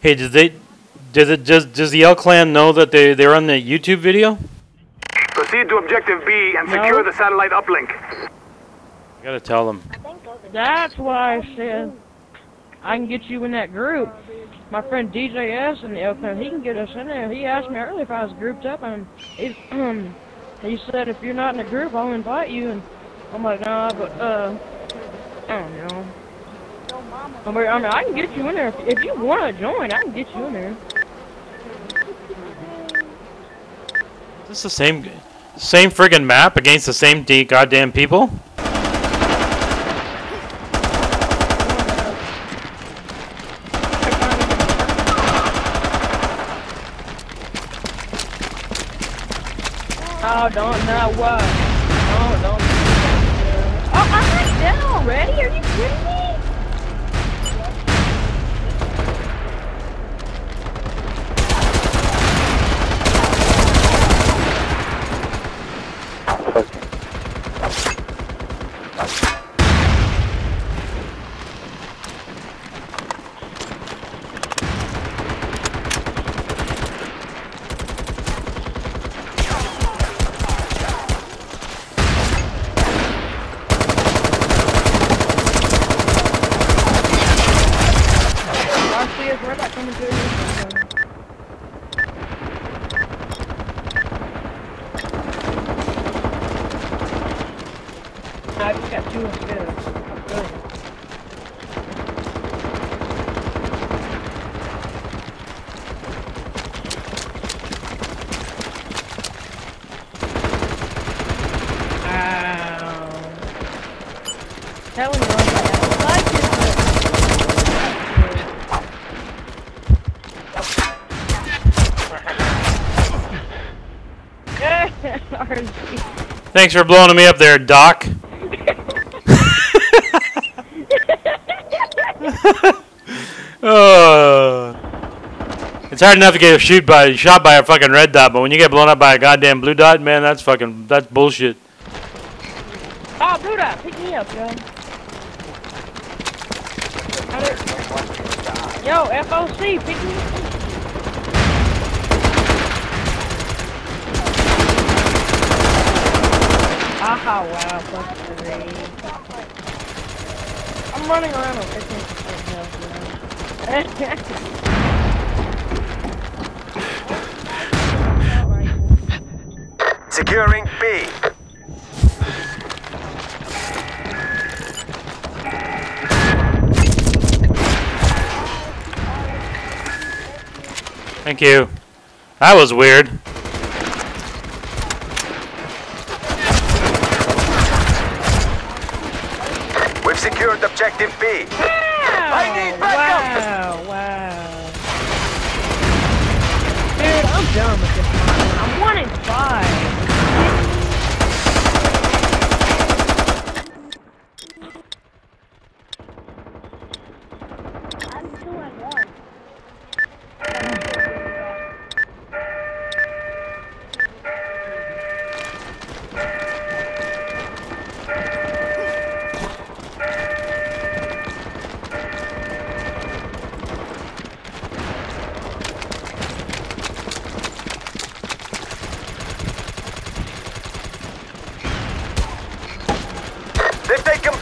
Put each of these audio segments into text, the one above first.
Hey, did they? Does it does does the L Clan know that they they're on the YouTube video? Proceed to objective B and secure the satellite uplink. I gotta tell them. That's why I said I can get you in that group. My friend DJS and the L Clan, he can get us in there. He asked me earlier if I was grouped up, and he's, um, he said if you're not in a group, I'll invite you. And I'm like, nah, but uh, I don't know. Oh, I mean, I, mean, I can get you in there if, you want to join. I can get you in there. Is this the same same friggin' map against the same d goddamn people? Oh, don't know what. No, don't. Oh, I'm not dead already. Are you kidding me? Garcia, we're not coming to you. I just got two instead. I'm good. Ow. Telling you, I like it, but- Thanks for blowing me up there, Doc. uh, it's hard enough to get shoot by shot by a fucking red dot, but when you get blown up by a goddamn blue dot, man, that's fucking that's bullshit. Oh, Buddha, pick me up, yo. Yo, FOC, pick me. Ah, wow, plus three. I'm running around with 15% health Securing B. Thank you. That was weird. We've secured objective B. I need backup! Wow, wow. Dude, I'm done with this one. I'm one in five. I'm two and one.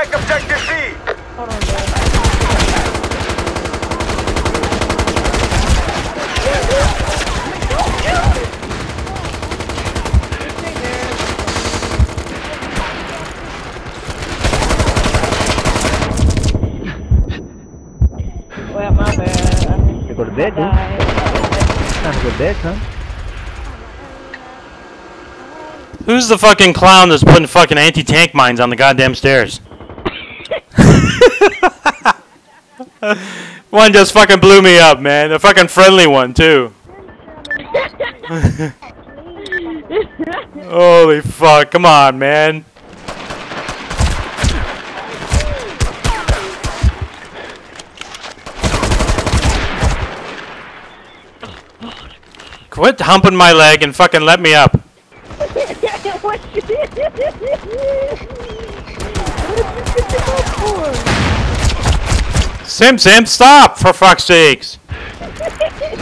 They've taken back objective B. Hold on, bro. Well, my bad. You go to bed, dude. Bye. Time to go to bed, son. Who's the fucking clown that's putting fucking anti-tank mines on the goddamn stairs? one just fucking blew me up, man. A fucking friendly one too. Holy fuck! Come on, man. Quit humping my leg and fucking let me up. Sim Sim, stop! For fuck's sakes!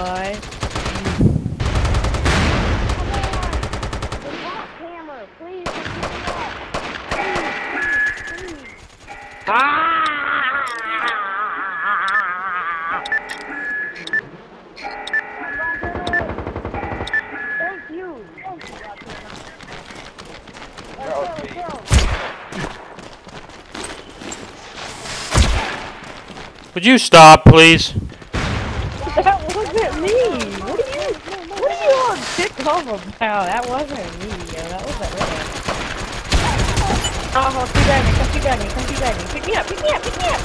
Let's let's. Would you stop, please? That wasn't me. What are you? What are you all ticked off? That wasn't me. Yo. That wasn't me. Oh, teabag me, come teabag me, come teabag me. Pick me up, pick me up, pick me up.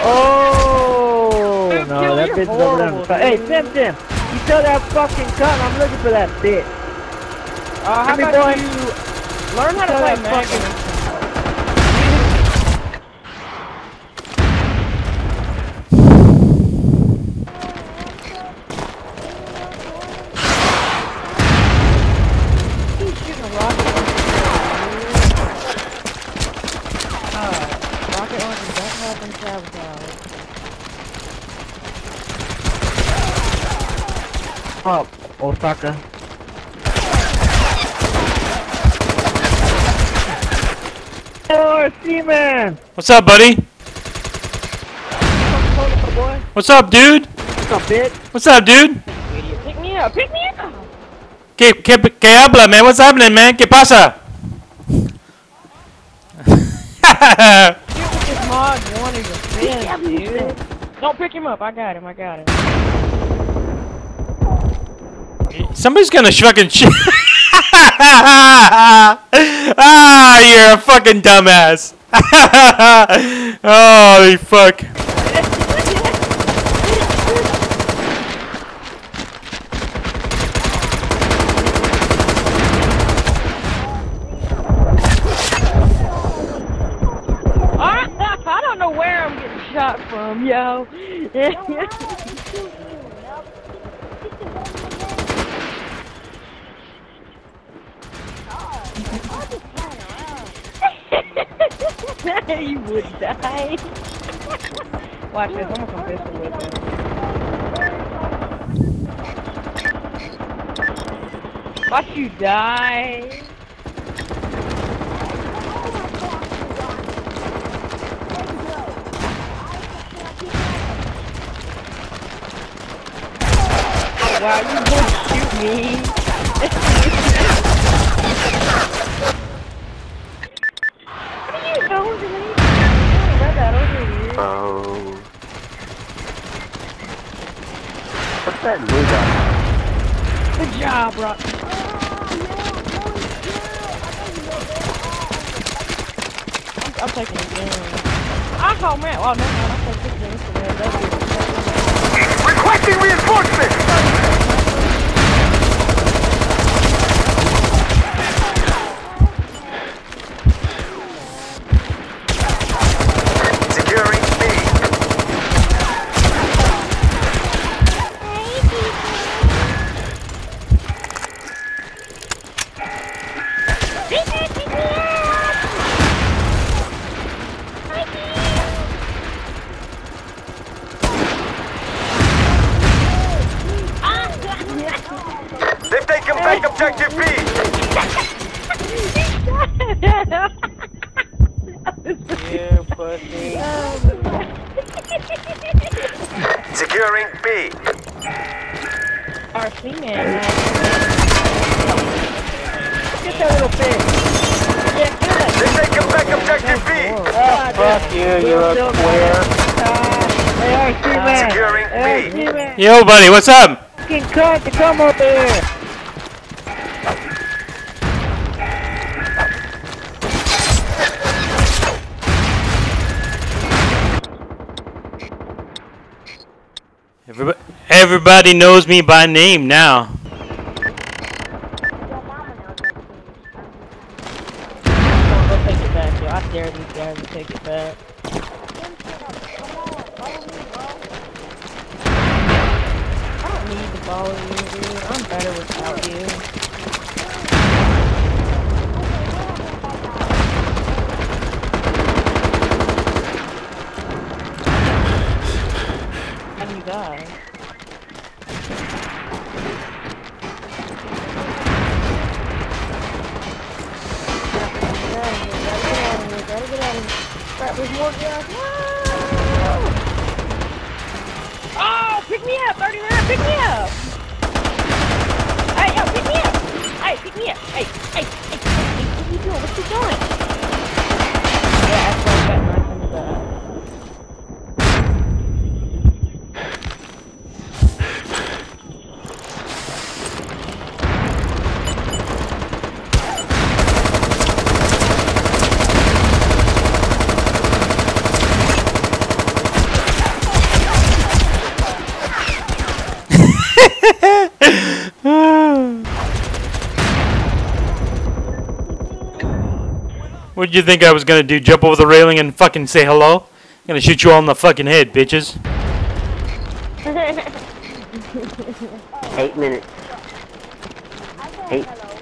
Oh, Dude, no, Kill, that bitch is over there. on horrible, the side. Hey. Tim Tim, you tell that fucking cunt I'm looking for that bitch. Uh, how Come about boy. you learn how to play that Oh, Oh, Seaman! What's up, buddy? What's up, dude? What's up, bitch? What's up, dude? Idiot, pick me up, pick me up! ¿Qué, qué, qué habla, man? What's happening, man? ¿Qué pasa? Shoot with this mod one of your friends, dude. Don't pick him up, I got him, I got him. Somebody's gonna fucking sh- Ah, you're a fucking dumbass. Holy fuck. I, I don't know where I'm getting shot from, yo. you would die. Watch this, I'm gonna pistol with him. Watch you die. Wow, you would shoot me. what are you doing to me? I read that over here. Oh. What's that blue guy? Good job, Rock. I'm, taking it down. I call man. Oh, no, no, I'm taking this down. Requesting reinforcements! Hey, B. RC man. Yo, buddy, what's up? Fucking cunt to come over here. Everybody, everybody knows me by name now. Take it back. What did you think I was gonna do? Jump over the railing and fucking say hello? I'm gonna shoot you all in the fucking head, bitches. Eight minutes. I said Hey. hello.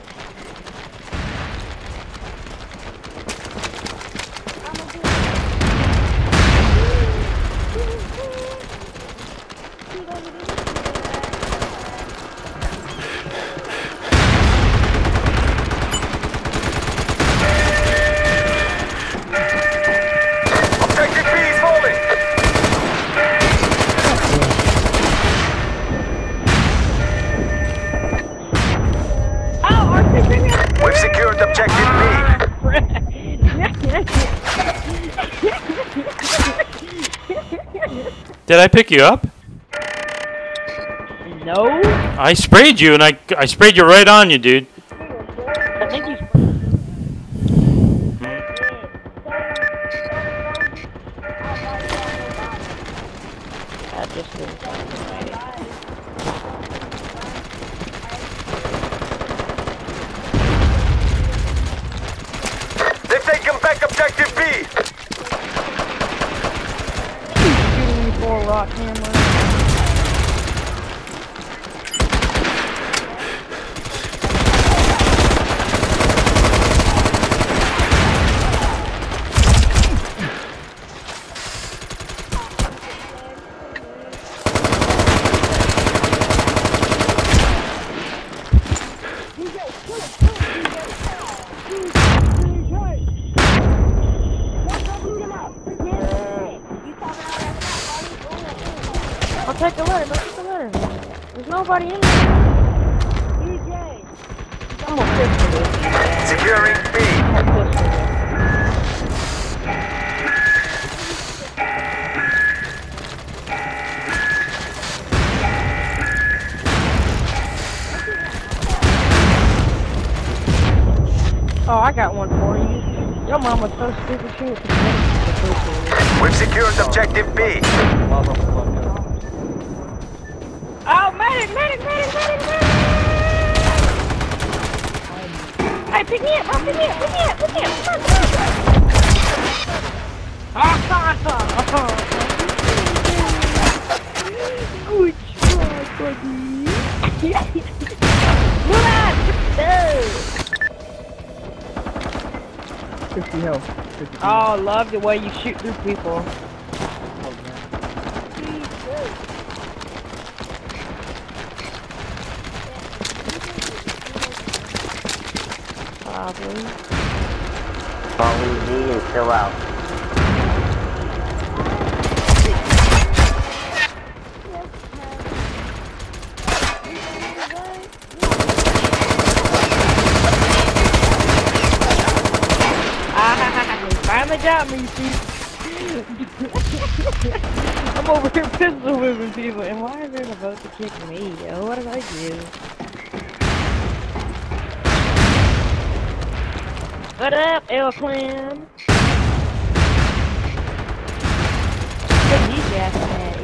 Objective B is falling. Oh, RC, pick me up! We've secured objective B. Did I pick you up? no, I sprayed you and I, I sprayed you right on you, dude. I think he's. That just didn't sound right. They've taken back objective B. Shooting me for a rock hammer. I'll take the letter, I'll take the letter. There's nobody in there. DJ. I'm gonna pistol this. Securing B. I'm gonna pistol this. Oh, I got one for you. Your mama's so stupid she was. We've secured objective B. Oh, medic, medic, medic, medic, medic! Hey, pick me up, bro, pick me up, pick me up, pick me up, come on, come on, come on. Ah, ah, ah. Good job, buddy. Move on, no. 50 health. 50 Oh, I love the way you shoot through people. Probably. Falling B and chill out. You me, see. I'm over here pistol whipping people, and why are they a vote to kick me, yo? What did I do? What up, L Clan? Hey, you just said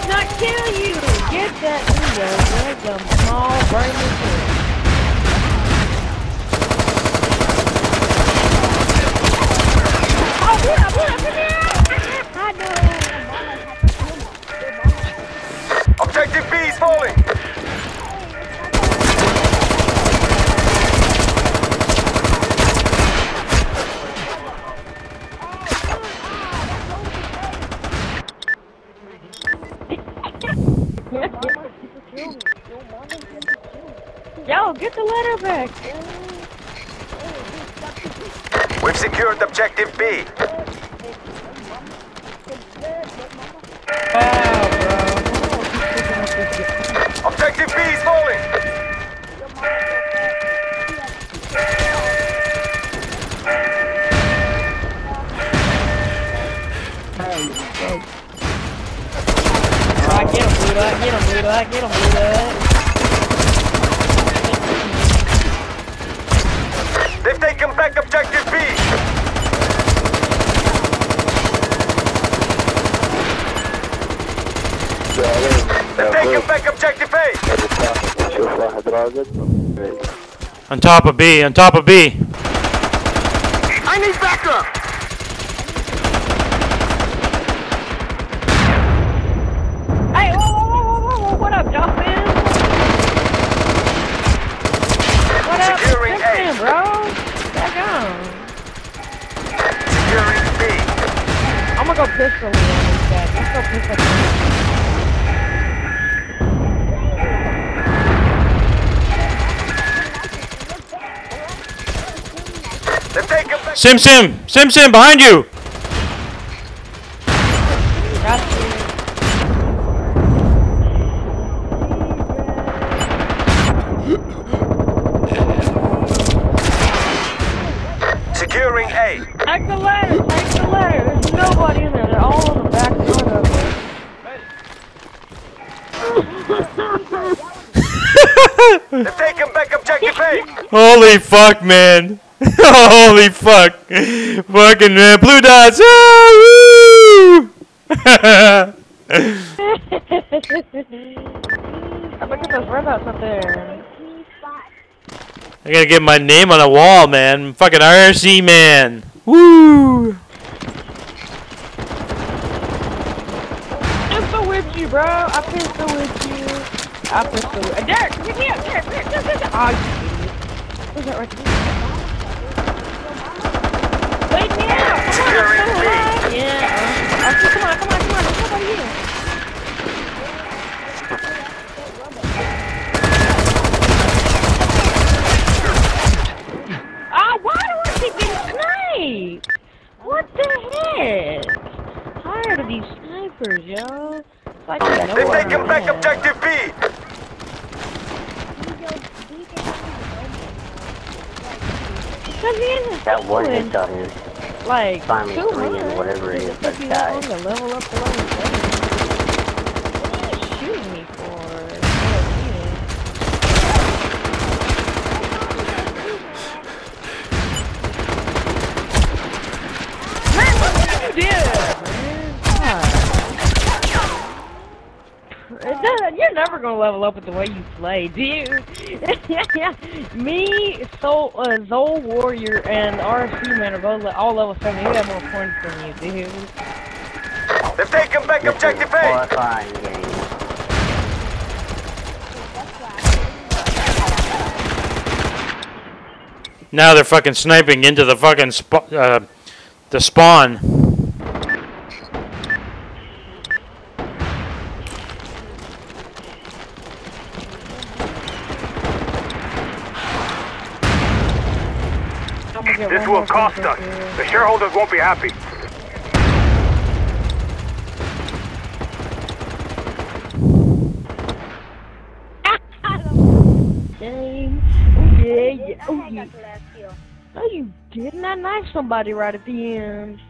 it's not tomorrow. you get that window, there's a small burning thing. Oh, Buddha, Buddha, Buddha! I know. I get him, Blue They've taken back objective B. On top of B, on top of B. I need backup. Pistol in pistol. They've taken back. Sim Sim! Sim Sim, behind you! Got you. Securing A. Take the ladder, take the ladder. There's nobody in there. They're all on the back front of it. They've taken back objective A. Holy fuck, man! Holy fuck! Fucking man, blue dots! Ah, woo! Look at those red dots up there. I gotta get my name on a wall, man. Fucking RC man. Woo! Pistol with you, bro. I pistol with you. I pistol with you. Derek, get me up. Derek, Derek, Derek, Derek. Oh, you. Who's that right there? Wake me up. Come on, I'm so Yeah. uh, Okay, come on, come on, come on. There's nobody here. Ah, why do I keep getting sniped? What the heck? Tired of these snipers, yo. It's like I know They've where taken back at. objective B. Because he isn't That one hit on his like Finally two three and whatever it It is, took that guy. to level up to level seven. What are you shooting me for? Oh, yeah. Man, look what you did, man. God. It doesn't, you're never gonna level up with the way you play, dude. Me, Soul, uh, Zol Warrior, and RC Man are both le- all level 7. You have more points than you, dude. They've taken back This objective A. Now they're fucking sniping into the fucking sp- uh, the spawn. I'm gonna get Pistol us. The shareholders won't be happy. Oh, yeah. Oh, you didn't. I knifed somebody right at the end.